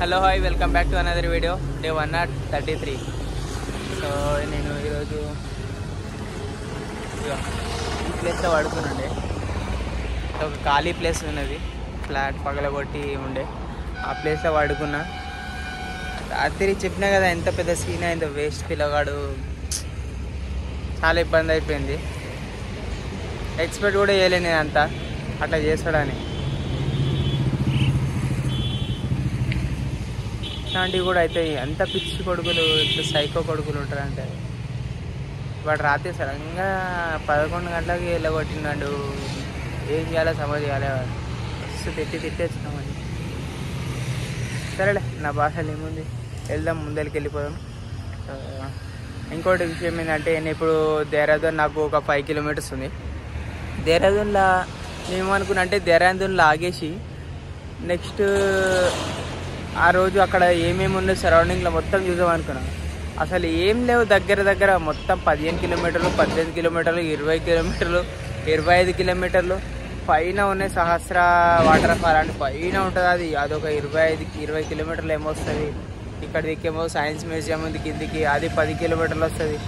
Hello hi welcome back to another video day one not thirty three so నేను ఈరోజు ఈ ప్లేస్లో పడుకునండి ఒక ఖాళీ ప్లేస్ ఉన్నది. ఫ్లాట్ పగలగొట్టి ఉండే. ఆ ప్లేస్లో పడుకున్నా. రాత్రి చెప్పినా కదా ఎంత పెద్ద సీన్ అయిందో వేస్ట్ పిల్లగాడు. చాలా ఇబ్బంది అయిపోయింది. ఎక్స్పెక్ట్ కూడా చేయలేను నేను అంతా. అట్లా చేస్తాడని. ఇట్లాంటివి కూడా అయితే ఎంత పిచ్చి కొడుకులు ఎంత సైకో కొడుకులు ఉంటారంటే. వాడు రాత్రి సడన్గా పదకొండు గంటలకి వెళ్ళగొట్టినాడు ఏం చేయాలో సమజ్ చేయాలి మస్తు తిట్టి తిట్టేస్తున్నామని సరేలే నా భాషలు ఏముంది? వెళ్దాం ముందరికి వెళ్ళిపోదాం. ఇంకోటి విషయం ఏంటంటే నేను ఇప్పుడు దేహరాదూన్ నాకు ఒక ఫైవ్ కిలోమీటర్స్ ఉంది. దేహరాదూన్లో ఏమనుకున్నా అంటే దేహరాదూన్లో ఆగేసి నెక్స్ట్ ఆ రోజు అక్కడ ఏమేమి ఉన్నాయి సరౌండింగ్లో మొత్తం చూద్దాం అనుకున్నాను అసలు ఏం లేవు దగ్గర దగ్గర మొత్తం పదిహేను కిలోమీటర్లు పద్దెనిమిది కిలోమీటర్లు ఇరవై కిలోమీటర్లు ఇరవై ఐదు కిలోమీటర్లు. పైన ఉన్నాయి సహస్ర వాటర్ ఫాల్ అని పైన ఉంటుంది అది. అదొక ఇరవై ఐదు ఇరవై కిలోమీటర్లు ఏమొస్తుంది ఇక్కడ దిక్కేమో సైన్స్ మ్యూజియం ఉంది కిందికి అది పది కిలోమీటర్లు వస్తుంది.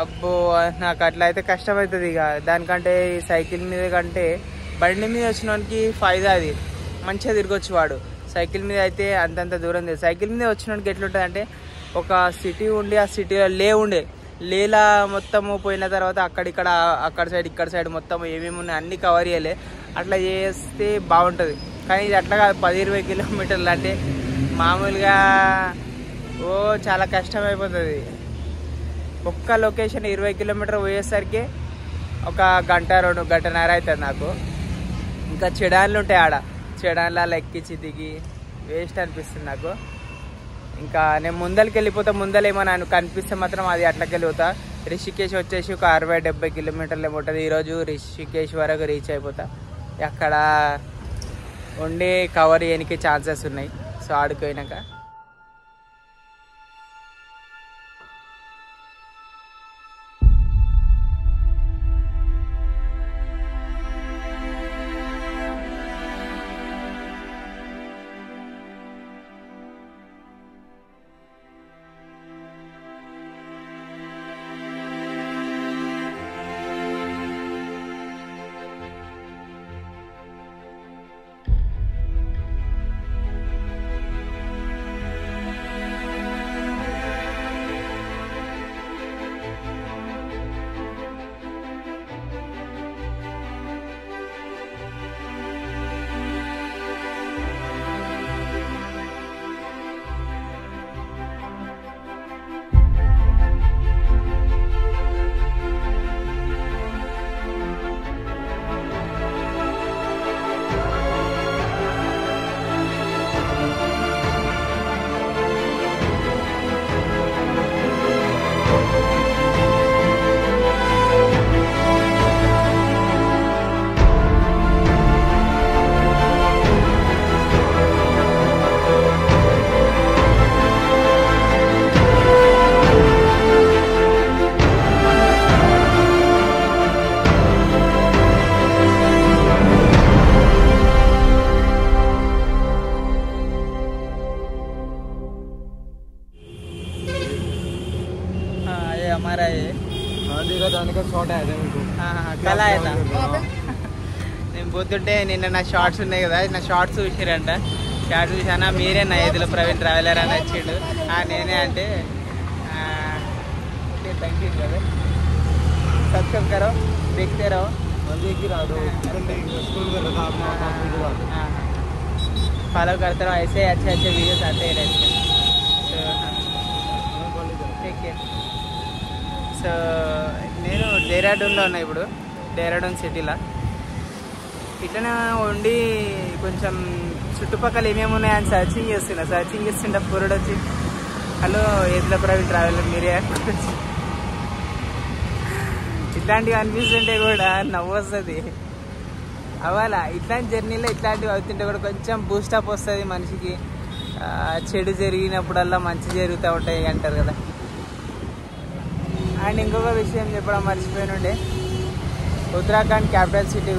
అబ్బో నాకు అట్లా అయితే కష్టమవుతుంది ఇక. దానికంటే సైకిల్ మీద కంటే బండి మీద వచ్చిన వానికి ఫైదా అది. మంచిగా తిరగొచ్చు వాడు. సైకిల్ మీద అయితే అంతంత దూరం లేదు. సైకిల్ మీద వచ్చిన ఎట్లుంటుంది అంటే ఒక సిటీ ఉండి ఆ సిటీలో లే ఉండే. లేలా మొత్తము పోయిన తర్వాత అక్కడిక్కడ అక్కడ సైడ్ ఇక్కడ సైడ్ మొత్తం ఏమేమి ఉన్నాయి అన్ని కవర్ చేయలే. అట్లా చేస్తే బాగుంటుంది. కానీ ఇది అట్లా కాదు పది ఇరవై కిలోమీటర్లు అంటే మామూలుగా ఓ చాలా కష్టం అయిపోతుంది ఒక్క లొకేషన్ ఇరవై కిలోమీటర్ పోయేసరికి ఒక గంట రెండు గంటన్నర అవుతుంది నాకు. ఇంకా చెడాన్లు ఉంటాయి ఆడ. చెడాన్ల లెక్కించి దిగి వేస్ట్ అనిపిస్తుంది నాకు. ఇంకా నేను ముందరికి వెళ్ళిపోతా ముందర ఏమన్నాను కనిపిస్తే మాత్రం అది అట్లకి వెళ్ళిపోతా రిషికేష్ వచ్చేసి ఒక అరవై డెబ్బై కిలోమీటర్లు ఏముంటుంది ఈరోజు రిషికేష్ వరకు రీచ్ అయిపోతా. అక్కడ ఉండి కవర్ చేయడానికి ఛాన్సెస్ ఉన్నాయి. సో ఆడుకోయినాక हाँ देखा जाने का शॉट आया था मेरे को हाँ हाँ कल आया था నేను పోతుంటే నిన్న నా షార్ట్స్ ఉన్నాయి కదా నా షార్ట్స్ చూసిరంట షార్ట్స్ చూసానా మీరే నా ఏదిలో ప్రవీణ్ ట్రావెలర్ అని వచ్చిండు ఆ, నేనే అంటే okay thank you brother subscribe करो देखते रहो हाँ देख ही रहा था कल स्कूल कर रहा था अपना काम के बाद फॉलो करते रहो ऐसे अच्छे अच्छे वीडियोस आते ही रहते हैं టేక్ కేర్ సో నేను డేరాడూన్లో ఉన్నా ఇప్పుడు. డేరాడూన్ సిటీలో. ఇట్లనే ఉండి కొంచెం చుట్టుపక్కల ఏమేమి ఉన్నాయని సర్చింగ్ చేస్తున్నా. సర్చింగ్ చేస్తుంటే పురుడు వచ్చి హలో ఏదిలో ప్రవీణ్ ట్రావెలర్ మీరే ఇట్లాంటివి అనిపిస్తుంటే కూడా నవ్వు వస్తుంది. అవ్వాలా? ఇట్లాంటి జర్నీలో ఇట్లాంటివి అవుతుంటే కూడా కొంచెం బూస్టప్ వస్తుంది మనిషికి. చెడు జరిగినప్పుడల్లా మంచి జరుగుతూ ఉంటాయి అంటారు కదా. అండ్ ఇంకొక విషయం చెప్పడం మర్చిపోయినుండే. ఉత్తరాఖండ్ క్యాపిటల్ సిటీ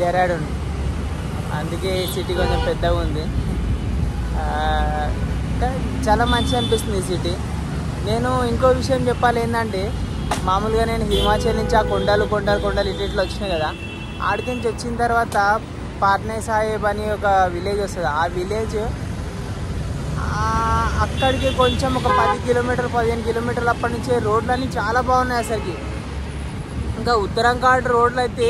డెరాడూన్ అందుకే ఈ సిటీ కొంచెం పెద్దగా ఉంది. చాలా మంచి అనిపిస్తుంది ఈ సిటీ. నేను ఇంకో విషయం చెప్పాలి ఏంటంటే మామూలుగా నేను హిమాచల్ నుంచి ఆ కొండలు కొండలు కొండలు ఇటు ఇట్లా వచ్చినాయి కదా. ఆడికి నుంచి వచ్చిన తర్వాత పాట్నే సాహెబ్ అని ఒక విలేజ్ వస్తుంది. ఆ విలేజ్ అక్కడికి కొంచెం ఒక పది కిలోమీటర్ పదిహేను కిలోమీటర్లు అప్పటి నుంచి రోడ్లన్నీ చాలా బాగున్నాయి అసలుకి. ఇంకా ఉత్తరాఖండ్ రోడ్లు అయితే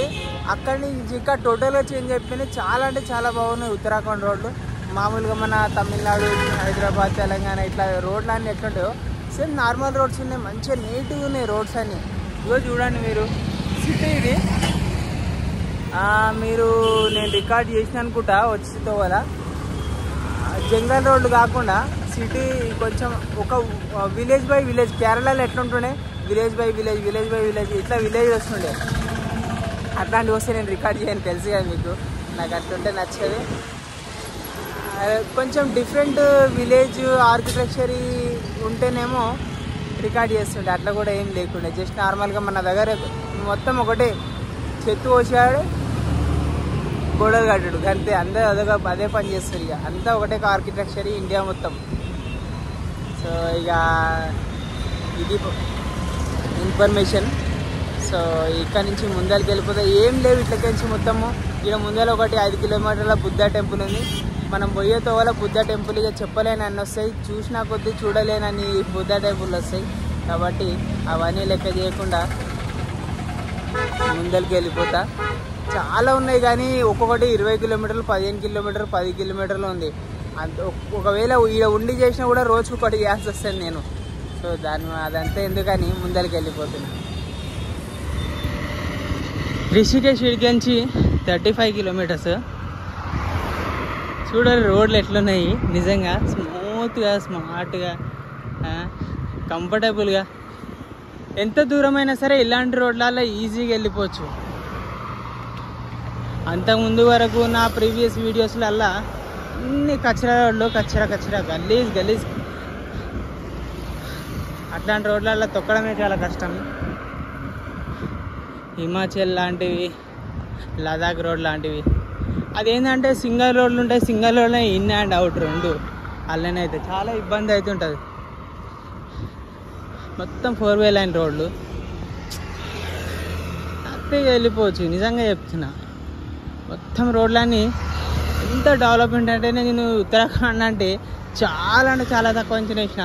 అక్కడి నుంచి ఇంకా టోటల్గా చేంజ్ అయిపోయినాయి చాలా అంటే చాలా బాగున్నాయి ఉత్తరాఖండ్ రోడ్లు. మామూలుగా మన తమిళనాడు హైదరాబాద్ తెలంగాణ ఇట్లా రోడ్లు అన్నీ ఎట్లుంటాయో సేమ్ నార్మల్ రోడ్స్ ఉన్నాయి మంచిగా నీట్గా ఉన్నాయి రోడ్స్ అన్నీ. ఇదిగో చూడండి మీరు సిటీ ఇది. మీరు నేను రికార్డ్ చేసిన అనుకుంటా వచ్చితో కదా జంగల్ రోడ్డు కాకుండా సిటీ కొంచెం ఒక విలేజ్ బై విలేజ్ కేరళలో ఎట్లుంటుండే? Village by village village by village ఇట్లా విలేజ్ వస్తుండే. అట్లాంటివి వస్తే నేను రికార్డ్ చేయను తెలుసు కదా మీకు. నాకు అట్లుంటే నచ్చేది. కొంచెం డిఫరెంట్ విలేజ్ ఆర్కిటెక్చర్ ఉంటేనేమో రికార్డ్ చేస్తుండే. అట్లా కూడా ఏం లేకుండే. జస్ట్ నార్మల్గా మన దగ్గర మొత్తం ఒకటే. చెత్త పోసాడు గోడలు కట్టడు. అంతే అందరూ అదొక అదే పని చేస్తారు ఇక. అంతా ఒకటే ఆర్కిటెక్చర్ ఇండియా మొత్తం. సో ఇక ఇది ఇన్ఫర్మేషన్ సో ఇక్కడ నుంచి ముందరికి వెళ్ళిపోతే ఏం లేవు ఇట్లకి నుంచి మొత్తము. ఇక్కడ ముందర ఒకటి ఐదు కిలోమీటర్ల బుద్ధ టెంపుల్ ఉంది. మనం పోయే తోవల బుద్ధ టెంపుల్ ఇక చెప్పలేని అన్ని వస్తాయి. చూసినా కొద్దీ చూడలేనని బుద్ధ టెంపుల్ వస్తాయి. కాబట్టి అవన్నీ లెక్క చేయకుండా ముందరికి వెళ్ళిపోతా. చాలా ఉన్నాయి కానీ ఒక్కొక్కటి ఇరవై కిలోమీటర్లు పదిహేను కిలోమీటర్లు పది కిలోమీటర్లు ఉంది. అంత ఒకవేళ ఈడ ఉండి చేసినా కూడా రోజుకు ఒకటి చేయాల్సి వస్తుంది నేను. సో దాని అదంతా ఎందుకని ముందరికి వెళ్ళిపోతున్నా. రిషికేష్ ఇడికించి థర్టీ ఫైవ్ కిలోమీటర్స్ చూడాలి రోడ్లు ఎట్లున్నాయి. నిజంగా స్మూత్గా స్మార్ట్గా కంఫర్టబుల్గా ఎంత దూరమైనా సరే ఇలాంటి రోడ్లలో ఈజీగా వెళ్ళిపోవచ్చు. అంతకుముందు వరకు నా ప్రీవియస్ వీడియోస్లల్లా అన్ని కచ్చరా రోడ్లు కచ్చరా కచ్చరా గలీజ్ గలీజ్. అట్లాంటి రోడ్లల్లో తొక్కడమే చాలా కష్టం. హిమాచల్ లాంటివి లదాఖ్ రోడ్ లాంటివి. అదేంటంటే సింగల్ రోడ్లు ఉంటాయి సింగల్ రోడ్లే ఇన్ అండ్ అవుట్ రెండు. అల్లనే అయితే చాలా ఇబ్బంది అవుతుంటుంది మొత్తం ఫోర్ వే లైన్ రోడ్లు. హ్యాపీగా వెళ్ళిపోవచ్చు నిజంగా చెప్తున్నా. మొత్తం రోడ్లన్నీ ఎంత డెవలప్మెంట్ అంటే నేను ఉత్తరాఖండ్ అంటే చాలా అంటే చాలా తక్కువ అంచనా వేసిన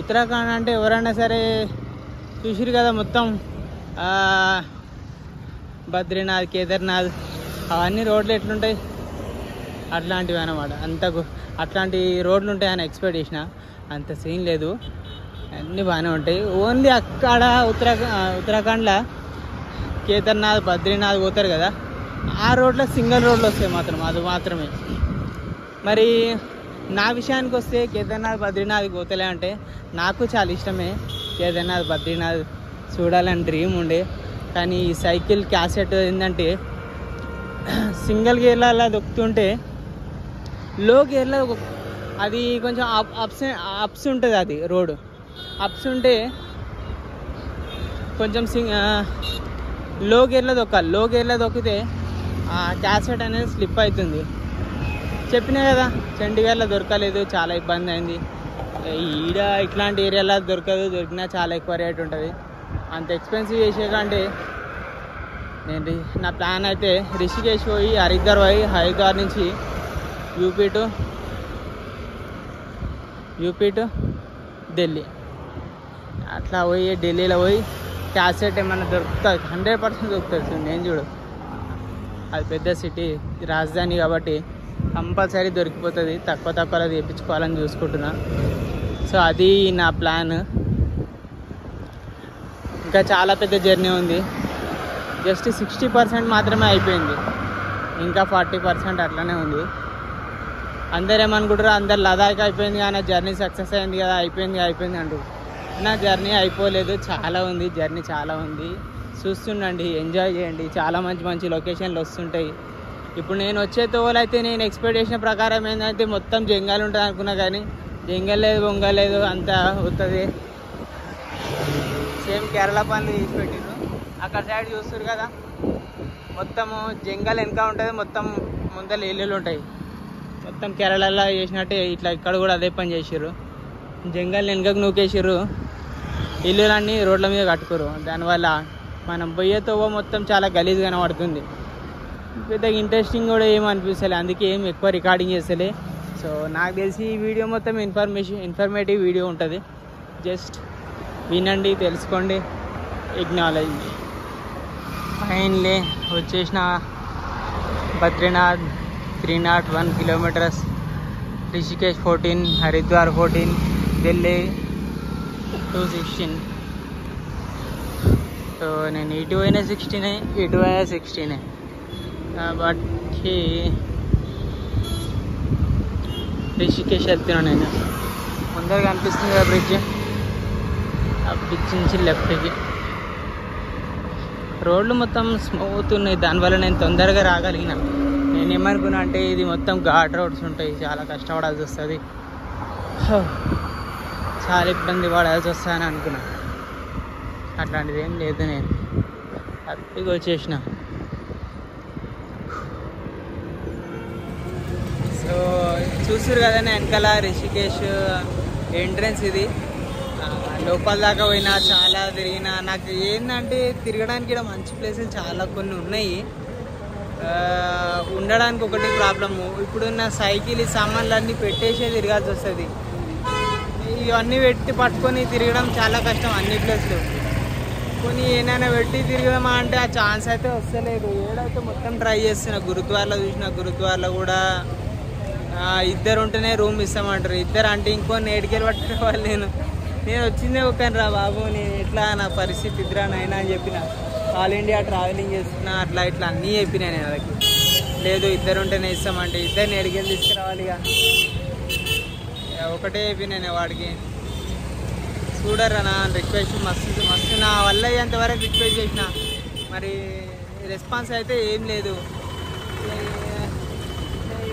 ఉత్తరాఖండ్ అంటే ఎవరైనా సరే చూసిరు కదా మొత్తం. బద్రీనాథ్ కేదార్నాథ్ అవన్నీ రోడ్లు ఎట్లుంటాయి? అట్లాంటివి అనమాట అంత అట్లాంటి రోడ్లు ఉంటాయని ఎక్స్పెక్ట్ చేసిన. అంత సీన్ లేదు. అన్నీ బాగానే ఉంటాయి. ఓన్లీ అక్కడ ఉత్తరాఖండ్ ఉత్తరాఖండ్లో కేదార్నాథ్ బద్రీనాథ్ పోతారు కదా. ఆ రోడ్లో సింగిల్ రోడ్లు వస్తాయి మాత్రం అది మాత్రమే. మరి నా విషయానికి వస్తే కేదార్నాథ్ బద్రీనాథ్ పోతలే అంటే నాకు చాలా ఇష్టమే. కేదార్నాథ్ బద్రీనాథ్ చూడాలని డ్రీమ్ ఉండే. కానీ ఈ సైకిల్ క్యాసెట్ ఏంటంటే సింగిల్ గేర్లలో దొక్కుతుంటే లో గేర్లో అది కొంచెం అప్ అప్స్ అప్స్ ఉంటుంది అది రోడ్. అప్స్ ఉంటే కొంచెం సింగ్లో గేర్లో దొక్కాలి. లో గేర్లో దొక్కితే క్యాసెట్ అనేది స్లిప్ అవుతుంది. చెప్పినా కదా చండీగఢ్లో దొరకలేదు చాలా ఇబ్బంది అయింది. ఈడ ఇట్లాంటి ఏరియాలో దొరకదు దొరికినా చాలా ఎక్కువ రేట్ ఉంటుంది. అంత ఎక్స్పెన్సివ్ చేసే కంటే నేను నా ప్లాన్ అయితే రిషికేష్ పోయి హరిద్వార్ పోయి హరిద్వార్ నుంచి UP to UP to Delhi. అట్లా పోయి ఢిల్లీలో పోయి క్యాసెట్ ఏమైనా దొరుకుతుంది హండ్రెడ్ పర్సెంట్ దొరుకుతుంది నేను చూడు. అది పెద్ద సిటీ రాజధాని కాబట్టి కంపల్సరీ దొరికిపోతుంది. తక్కువ తక్కువలో తెప్పించుకోవాలని చూసుకుంటున్నా. సో అది నా ప్లాన్ ఇంకా చాలా పెద్ద జర్నీ ఉంది. జస్ట్ సిక్స్టీ పర్సెంట్ మాత్రమే అయిపోయింది. ఇంకా ఫార్టీ పర్సెంట్ అట్లనే ఉంది. అందరు ఏమనుకుంటారు అందరు లదాఖ్ అయిపోయింది కానీ జర్నీ సక్సెస్ అయింది కదా అయిపోయింది అయిపోయింది అంటారు నా జర్నీ అయిపోలేదు. చాలా ఉంది జర్నీ చాలా ఉంది. చూస్తుండండి ఎంజాయ్ చేయండి. చాలా మంచి మంచి లొకేషన్లు వస్తుంటాయి. ఇప్పుడు నేను వచ్చే తోవలు అయితే నేను ఎక్స్పెక్ట్ చేసిన ప్రకారం ఏంటంటే మొత్తం జంగల్ ఉంటుంది అనుకున్నా కానీ జంగల్ లేదు బొంగ లేదు అంతా అవుతుంది సేమ్ కేరళ పనులు తీసి పెట్టిండ్రు అక్కడ సైడ్ చూస్తారు కదా. మొత్తము జంగల్ వెనక ఉంటుంది మొత్తం ముందర ఇల్లులు ఉంటాయి. మొత్తం కేరళలో చేసినట్టే ఇట్లా ఇక్కడ కూడా అదే పని చేసారు జంగల్ వెనుకకు నూకేసారు ఇల్లులన్నీ రోడ్ల మీద కట్టుకోరు దానివల్ల మనం పోయే మొత్తం చాలా గలీజ్ కనబడుతుంది. పెద్దగా ఇంట్రెస్టింగ్ కూడా ఏం అనిపిస్తలే అందుకే ఏం ఎక్కువ రికార్డింగ్ చేస్తలే. సో నాకు తెలిసి ఈ వీడియో మొత్తం ఇన్ఫర్మేషన్ ఇన్ఫర్మేటివ్ వీడియో ఉంటుంది. జస్ట్ వినండి తెలుసుకోండి ఎగ్నాలజ్ ఫైన్లే వచ్చేసిన Badrinath three not one kilometres Rishikesh fourteen Haridwar fourteen Delhi two sixteen so నేను ఇటు అయినా సిక్స్టీనే ఇటు అయినా సిక్స్టీనే కాబట్టి రిషికేష్ వెళ్తున్నాను నేను. ముందర కనిపిస్తుంది కదా బ్రిడ్జ్ ఆ బ్రిడ్జ్ నుంచి లెఫ్ట్కి రోడ్లు మొత్తం స్మూత్ ఉన్నాయి. దానివల్ల నేను తొందరగా రాగలిగిన. నేను ఏమనుకున్నా అంటే ఇది మొత్తం ఘాట్ రోడ్స్ ఉంటాయి. చాలా కష్టపడాల్సి వస్తుంది. చాలా ఇబ్బంది పడాల్సి వస్తుందని అనుకున్నా. అట్లాంటిది ఏం లేదు నేను. హ్యాపీగా వచ్చేసిన. సో చూసారు కదండి వెనకాల రిషికేష్ ఎంట్రన్స్ ఇది. లోపల దాకా పోయినా చాలా తిరిగినా నాకు ఏంటంటే తిరగడానికి ఇక్కడ మంచి ప్లేసెస్ చాలా కొన్ని ఉన్నాయి. ఉండడానికి ఒకటి ప్రాబ్లము. ఇప్పుడున్న సైకిల్ ఈ సామాన్లు అన్నీ పెట్టేసే తిరగాల్సి వస్తుంది. ఇవన్నీ పెట్టి పట్టుకొని తిరగడం చాలా కష్టం అన్ని ప్లేస్లు. పోనీ ఏమైనా పెట్టి తిరిగామా అంటే ఆ ఛాన్స్ అయితే వస్తలేదు. ఏడైతే మొత్తం ట్రై చేస్తున్నా. గురుద్వార్లో చూసిన గురుద్వార్లో కూడా ఇద్దరు ఉంటేనే రూమ్ ఇస్తామంటారు. ఇద్దరు అంటే ఇంకో నేటికెళ్ళి పట్టుకోవాలి వాళ్ళు నేను. నేను వచ్చిందే ఒకని రా బాబు నేను ఎట్లా నా పరిస్థితి ఇద్దరా నైనా అని చెప్పిన. ఆల్ ఇండియా ట్రావెలింగ్ చేస్తున్నా అట్లా ఇట్లా అన్నీ చెప్పినా నేను వాళ్ళకి. లేదు ఇద్దరు ఉంటేనే ఇస్తామంటే ఇద్దరు నేడికెళ్ళి తీసుకురావాలి ఇక. ఒకటే చెప్పిన నేను వాడికి. చూడరా నా రిక్వెస్ట్ మస్తు మస్తు నా వల్ల అయ్యేంతవరకు రిక్వెస్ట్ చేసిన మరి రెస్పాన్స్ అయితే ఏం లేదు.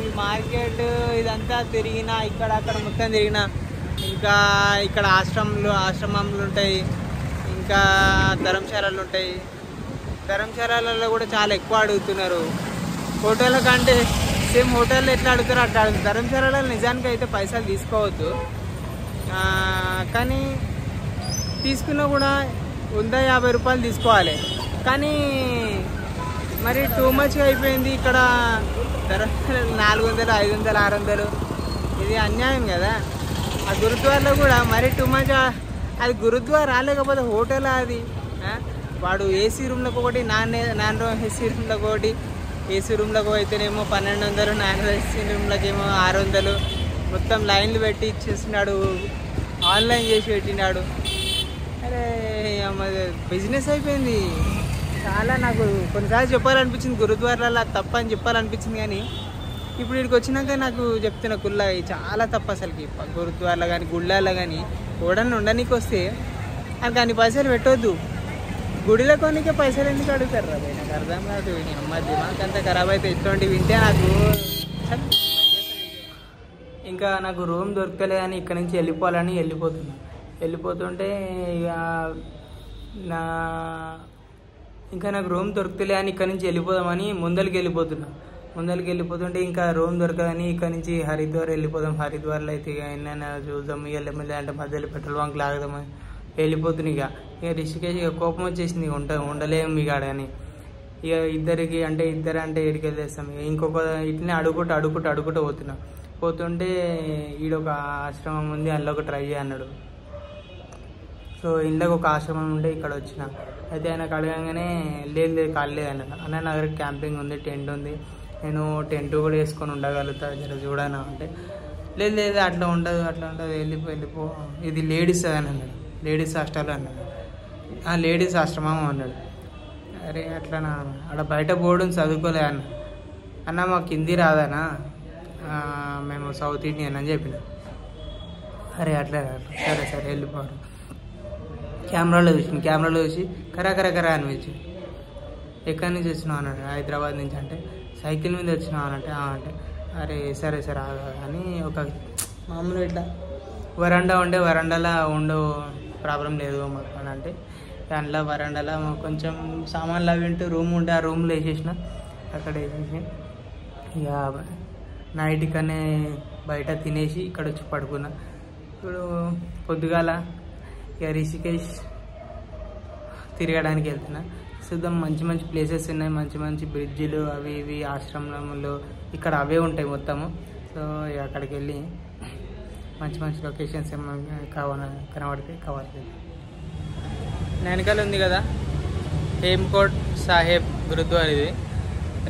ఈ మార్కెట్ ఇదంతా తిరిగినా ఇక్కడ అక్కడ మొత్తం తిరిగినా ఇంకా ఇక్కడ ఆశ్రమాలు ఆశ్రమంలు ఉంటాయి ఇంకా ధర్మశాలలు ఉంటాయి. ధర్మశాలలో కూడా చాలా ఎక్కువ అడుగుతున్నారు. హోటళ్ళ కంటే సేమ్ హోటల్లో ఎట్లా అడుగుతారో అట్లా అడుగుతారు ధర్మశాలలో నిజానికి అయితే పైసలు తీసుకోవద్దు. కానీ తీసుకున్నా కూడా వంద యాభై రూపాయలు తీసుకోవాలి. కానీ మరి టూ మచ్ అయిపోయింది. ఇక్కడ ధర నాలుగు వందలు ఐదు వందలు ఆరు వందలు ఇది అన్యాయం కదా. ఆ గురుద్వారలో కూడా మరి టూ మచ్ అది గురుద్వారా లేకపోతే హోటల్ అది? వాడు ఏసీ రూమ్లకు ఒకటి నాన్ నాన్ ఏసీ రూమ్లకు ఒకటి ఏసీ రూమ్లకు అయితేనేమో పన్నెండు వందలు నాన్ ఏసీ రూమ్లకేమో ఆరు వందలు మొత్తం లైన్లు పెట్టి ఇచ్చేస్తున్నాడు. ఆన్లైన్ చేసి పెట్టినాడు అరే బిజినెస్ అయిపోయింది. చాలా నాకు కొన్నిసార్లు చెప్పాలనిపించింది గురుద్వారాలో తప్ప అని చెప్పాలనిపించింది కానీ ఇప్పుడు ఇక్కడికి వచ్చినాక నాకు చెప్తున్న కుళ్ళ చాలా తప్ప అసలుకి. గురుద్వారాలో కానీ గుళ్ళల్లో కానీ ఎవడన్నా ఉండనీకి వస్తే అది కానీ పైసలు పెట్టొద్దు. గుడిలో కొనికే పైసలు ఎందుకు అడుగుతారు రా నాకు అర్థం కాదు అమ్మ దిమాగ్ అంతా ఖరాబ్ అయితే ఇటువంటి వింటే నాకు ఇంకా నాకు రూమ్ దొరకలేదని ఇక్కడ నుంచి వెళ్ళిపోవాలని వెళ్ళిపోతున్నాను వెళ్ళిపోతుంటే ఇక నా ఇంకా నాకు రూమ్ దొరుకుతలే అని ఇక్కడ నుంచి వెళ్ళిపోదామని ముందరికి వెళ్ళిపోతున్నా. ముందరికి వెళ్ళిపోతుంటే ఇంకా రూమ్ దొరకదని ఇక్కడ నుంచి హరిద్వార్ వెళ్ళిపోదాం. హరిద్వార్లో అయితే ఇక ఎన్నైనా చూద్దాం. ఇక అంటే మధ్యలో పెట్రోల్ బంక్ లాగదామని వెళ్ళిపోతున్నాయి ఇక ఇక రిషికేష్ ఇక కోపం వచ్చేసింది. ఇక ఉంట ఉండలేము ఇక అని ఇక ఇద్దరికి అంటే ఇద్దరు అంటే ఏడికి వెళ్ళేస్తాం. ఇక ఇంకొక ఇట్లనే అడుగుకుంటూ అడుగుకుంటూ అడుగుకుంటూ పోతున్నా. పోతుంటే ఈడొక ఆశ్రమం ఉంది. అందులో ఒక ట్రై చేయ అన్నాడు. సో ఇందులో ఒక ఆశ్రమం ఉంటే ఇక్కడ వచ్చిన. అయితే ఆయనకు అడగంగానే లేదు లేదు కాలేదు అన్న అన్న నా దగ్గర క్యాంపింగ్ ఉంది టెంట్ ఉంది. నేను టెంట్ కూడా వేసుకొని ఉండగలుగుతా జర చూడనా అంటే. లేదు లేదు అట్లా ఉండదు అట్లా ఉండదు వెళ్ళిపో వెళ్ళిపో. ఇది లేడీస్ అని అన్నాడు. లేడీస్ హాస్టల్ అన్నాడు. "ఆ, లేడీస్ ఆశ్రమం అన్నాడు. అరే అట్లా అక్కడ బయట బోర్డు చదువుకోలే అన్న. అన్న మాకు హిందీ రాదనా మేము సౌత్ ఇండియన్ అని చెప్పిన. అరే అట్లా అట్లా. సరే సరే వెళ్ళిపోరు. కెమెరాలో చూసిన కెమెరాలో చూసి కరా కరా కరా అనిపించి ఎక్కడి నుంచి వచ్చినావు అన్నాడు హైదరాబాద్ నుంచి అంటే సైకిల్ మీద వచ్చినావు అనంటే అంటే అరే సరే సరే అని ఒక మామూలు ఇట్లా వరండా ఉండే వరండాలో ఉండవు ప్రాబ్లం లేదు మాకు అని అంటే దాంట్లో వరండాలో కొంచెం సామాన్లు అవి ఉంటే రూమ్ ఉంటే ఆ రూమ్లో వేసేసిన అక్కడ వేసేసి ఇక నైట్కనే బయట తినేసి ఇక్కడ వచ్చి పడుకున్నా. ఇప్పుడు పొద్దుగాల ఇక రిషికేష్ తిరగడానికి వెళ్తున్నా. చూద్దాం మంచి మంచి ప్లేసెస్ ఉన్నాయి మంచి మంచి బ్రిడ్జిలు అవి ఇవి ఆశ్రమంలో ఇక్కడ అవే ఉంటాయి మొత్తము. సో ఇక అక్కడికి వెళ్ళి మంచి మంచి లొకేషన్స్ ఏమైనా కావాలి కనబడితే కావాలి వెనకాల ఉంది కదా హేమ్కోట్ సాహెబ్ గురుద్వార్ ఇది.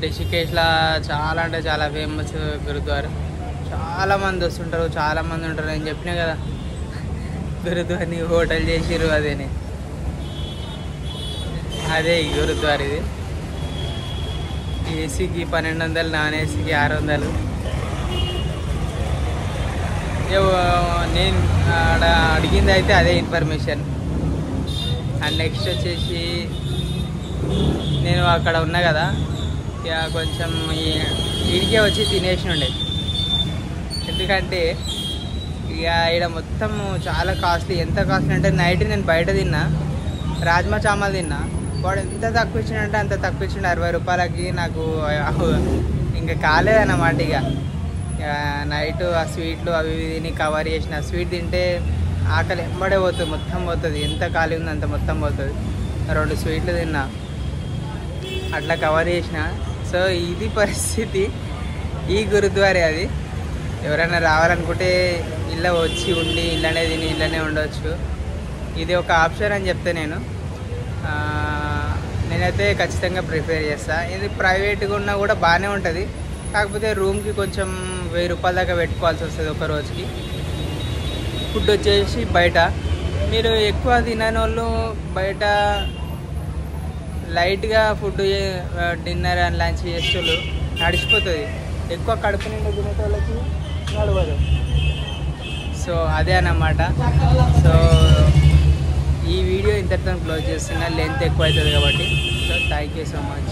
రిషికేష్లా చాలా అంటే చాలా ఫేమస్ గురుద్వార్. చాలా మంది వస్తుంటారు చాలామంది ఉంటారు నేను చెప్పినా కదా గురుద్వారిని హోటల్ చేసిర్రు అదేని. అదే ఈ ఇది. ఏసీకి పన్నెండు వందలు నాన్ ఏసీకి ఆరు వందలు. నేను ఆడ అడిగింది అయితే అదే ఇన్ఫర్మేషన్. అండ్ నెక్స్ట్ వచ్చేసి నేను అక్కడ ఉన్నా కదా ఇక కొంచెం ఈ- ఈడికే వచ్చి తినేసి ఉండే ఎందుకంటే ఇక ఇక్కడ మొత్తం చాలా కాస్ట్లీ ఎంత కాస్ట్లీ అంటే నైట్ నేను బయట తిన్నా రాజ్మా చామాలు తిన్నా. వాడు ఎంత తక్కువ ఇచ్చిండంటే అంత తక్కువ ఇచ్చిండు. అరవై రూపాయలకి నాకు ఇంకా కాలేదన్నమాట ఇక. ఇక నైట్ ఆ స్వీట్లు అవి ఇవి తిని కవర్ చేసిన. స్వీట్ తింటే ఆకలి ఎంబడే పోతుంది మొత్తం పోతుంది. ఎంత ఖాళీ ఉంది అంత మొత్తం పోతుంది. రెండు స్వీట్లు తిన్నా. అట్లా కవర్ చేసిన. సో ఇది పరిస్థితి. ఈ గురుద్వారే అది. ఎవరైనా రావాలనుకుంటే ఇళ్ళ వచ్చి ఉండి ఇళ్ళనే తిని ఇళ్ళనే ఉండొచ్చు. ఇది ఒక ఆప్షన్ అని చెప్తే నేను. నేనైతే ఖచ్చితంగా ప్రిఫేర్ చేస్తాను ఇది ప్రైవేట్గా ఉన్నా కూడా బాగానే ఉంటుంది. కాకపోతే రూమ్కి కొంచెం వెయ్యి రూపాయల దాకా పెట్టుకోవాల్సి వస్తుంది ఒక రోజుకి. ఫుడ్ వచ్చేసి బయట. మీరు ఎక్కువ తినని వాళ్ళు బయట లైట్గా ఫుడ్ డిన్నర్ అండ్ లంచ్ చేసేవాళ్ళు నడిచిపోతుంది. ఎక్కువ కడుపు నిండా తినేటోళ్ళకి నడవదు. సో అదే అన్నమాట. సో ఈ వీడియో ఇంతటితో క్లోజ్ చేస్తున్నా. లెంత్ ఎక్కువ అవుతుంది కాబట్టి. So thank you so much